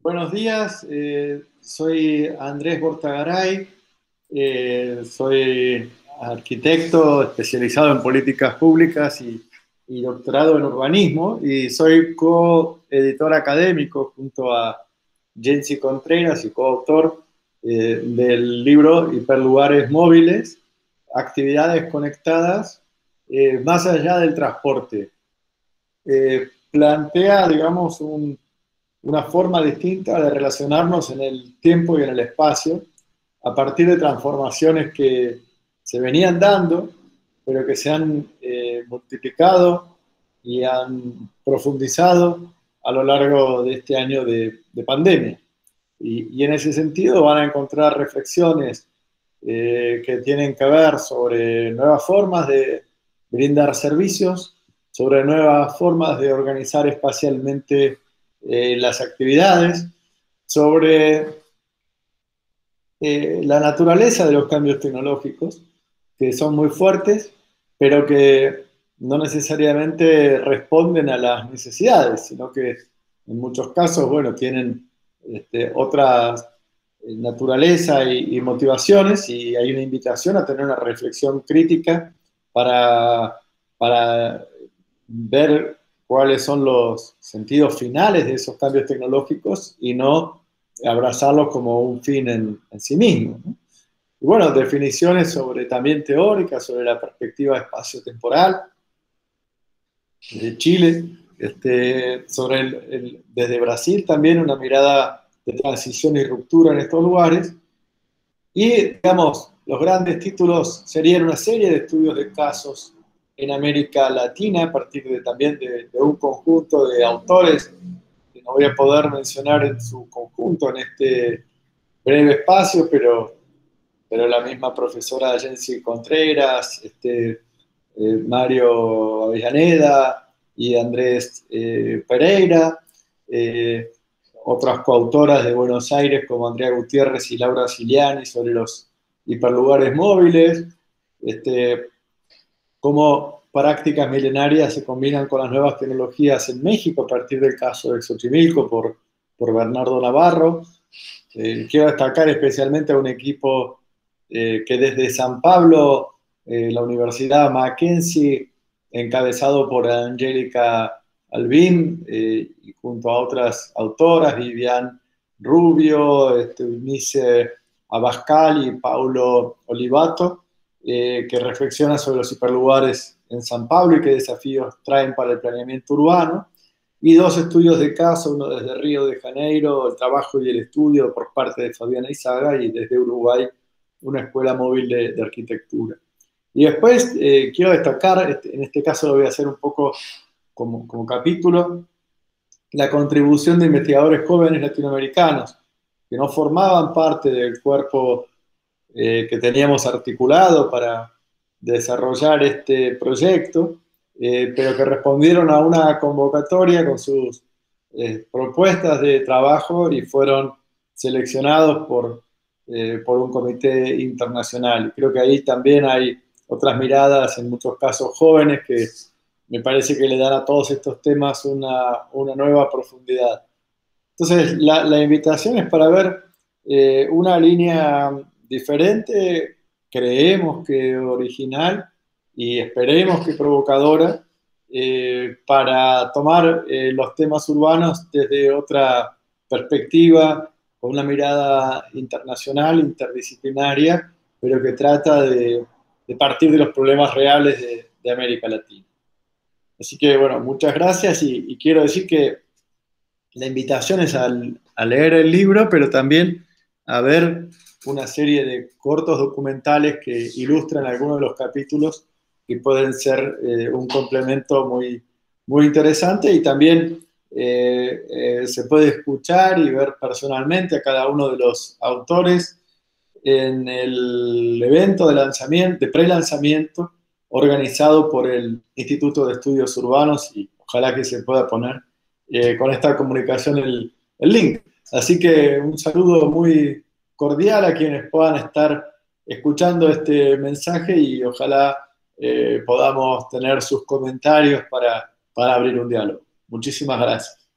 Buenos días, eh, soy Andrés Bortagaray, eh, soy arquitecto especializado en políticas públicas y, doctorado en urbanismo y soy coeditor académico junto a Jensi Contreras y coautor eh, del libro Hiperlugares móviles, actividades conectadas más allá del transporte. plantea, digamos, un una forma distinta de relacionarnos en el tiempo y en el espacio a partir de transformaciones que se venían dando, pero que se han eh, multiplicado y han profundizado a lo largo de este año de, pandemia. Y, en ese sentido van a encontrar reflexiones eh, que tienen que ver sobre nuevas formas de brindar servicios, sobre nuevas formas de organizar espacialmente eh, las actividades, sobre eh, la naturaleza de los cambios tecnológicos, que son muy fuertes, pero que no necesariamente responden a las necesidades, sino que en muchos casos, bueno, tienen este, otras eh, naturaleza y, motivaciones y hay una invitación a tener una reflexión crítica para, para ver cuáles son los sentidos finales de esos cambios tecnológicos y no abrazarlos como un fin en, sí mismo. Y bueno, definiciones sobre también teóricas, sobre la perspectiva espacio-temporal de Chile, este, sobre el, desde Brasil también una mirada de transición y ruptura en estos lugares. Y, digamos, los grandes títulos serían una serie de estudios de casos en América Latina, a partir de, también de, un conjunto de autores que no voy a poder mencionar en su conjunto en este breve espacio, pero, pero la misma profesora Jensi Contreras, este, eh, Mario Avellaneda y Andrés eh, Pereira, eh, otras coautoras de Buenos Aires como Andrea Gutiérrez y Laura Siliani sobre los hiperlugares móviles, este, cómo prácticas milenarias se combinan con las nuevas tecnologías en México a partir del caso de Xochimilco por, por Bernardo Navarro. Quiero destacar especialmente a un equipo que desde San Pablo, eh, la Universidad Mackenzie, encabezado por Angélica Albín y junto a otras autoras, Vivian Rubio, este, Eunice Abascal y Paulo Olivato, eh, que reflexiona sobre los hiperlugares en San Pablo y qué desafíos traen para el planeamiento urbano, y dos estudios de caso, uno desde Río de Janeiro, el trabajo y el estudio por parte de Fabiana Izaga, y desde Uruguay, una escuela móvil de, arquitectura. Y después eh, quiero destacar, este, en este caso lo voy a hacer un poco como, como capítulo, la contribución de investigadores jóvenes latinoamericanos que no formaban parte del cuerpo eh, que teníamos articulado para desarrollar este proyecto, eh, pero que respondieron a una convocatoria con sus propuestas de trabajo y fueron seleccionados por, por un comité internacional. Creo que ahí también hay otras miradas, en muchos casos jóvenes, que me parece que le dan a todos estos temas una, una nueva profundidad. Entonces, la, la, invitación es para ver una línea diferente, creemos que original y esperemos que provocadora, eh, para tomar eh, los temas urbanos desde otra perspectiva, con una mirada internacional, interdisciplinaria, pero que trata de, partir de los problemas reales de, América Latina. Así que, bueno, muchas gracias y, quiero decir que la invitación es a leer el libro, pero también a ver una serie de cortos documentales que ilustran algunos de los capítulos y pueden ser eh, un complemento muy, muy interesante y también eh, eh, se puede escuchar y ver personalmente a cada uno de los autores en el evento de lanzamiento, de pre-lanzamiento organizado por el Instituto de Estudios Urbanos y ojalá que se pueda poner con esta comunicación el, el link. Así que un saludo muy, cordial a quienes puedan estar escuchando este mensaje y ojalá eh, podamos tener sus comentarios para, para abrir un diálogo. Muchísimas gracias.